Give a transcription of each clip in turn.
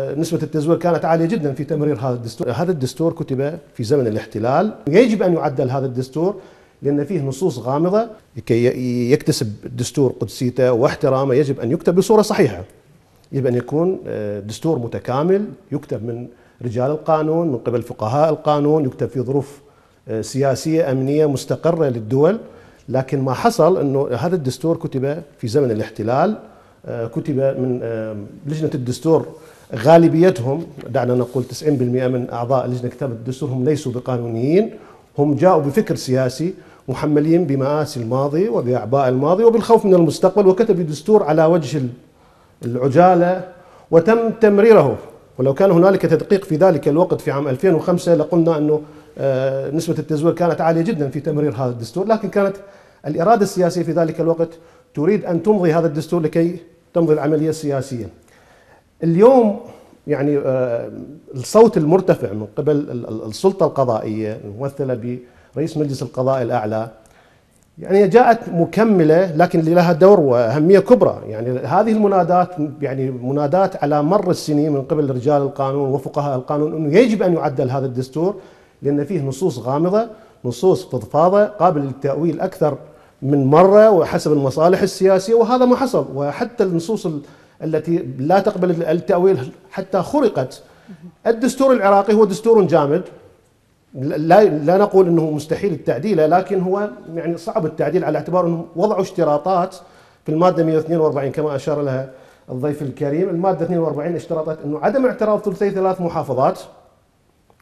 نسبة التزوير كانت عالية جدا في تمرير هذا الدستور. هذا الدستور كتب في زمن الاحتلال. يجب أن يعدل هذا الدستور لأن فيه نصوص غامضة. لكي يكتسب الدستور قدسيته واحترامه يجب أن يكتب بصورة صحيحة. يجب أن يكون دستور متكامل. يكتب من رجال القانون من قبل فقهاء القانون. يكتب في ظروف سياسية أمنية مستقرة للدول. لكن ما حصل أنه هذا الدستور كتب في زمن الاحتلال كتب من لجنة الدستور غالبيتهم دعنا نقول 90% من أعضاء لجنة كتابه الدستور هم ليسوا بقانونيين هم جاءوا بفكر سياسي محملين بمآسي الماضي وبأعباء الماضي وبالخوف من المستقبل وكتبوا الدستور على وجه العجالة وتم تمريره. ولو كان هنالك تدقيق في ذلك الوقت في عام 2005 لقلنا أنه نسبة التزوير كانت عالية جدا في تمرير هذا الدستور لكن كانت الإرادة السياسية في ذلك الوقت تريد أن تمضي هذا الدستور لكي تمضي العملية السياسية. اليوم يعني الصوت المرتفع من قبل السلطة القضائية الممثلة برئيس مجلس القضاء الأعلى يعني جاءت مكملة لكن لها دور وأهمية كبرى. يعني هذه المنادات يعني منادات على مر السنين من قبل رجال القانون وفقهاء القانون أنه يجب أن يعدل هذا الدستور لأن فيه نصوص غامضة نصوص فضفاضة قابلة للتأويل أكثر من مرة وحسب المصالح السياسية وهذا ما حصل. وحتى النصوص التي لا تقبل التأويل حتى خرقت الدستور العراقي هو دستور جامد لا لا نقول إنه مستحيل التعديل لكن هو يعني صعب التعديل على اعتبار انهم وضعوا اشتراطات في المادة 142 كما أشار لها الضيف الكريم، المادة 42 اشتراطات إنه عدم اعتراف ثلثي ثلاث محافظات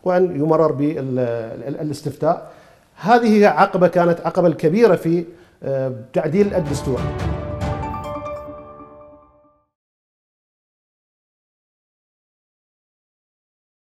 وأن يمرر بالاستفتاء. هذه هي عقبة كانت عقبة الكبيرة في تعديل الدستور.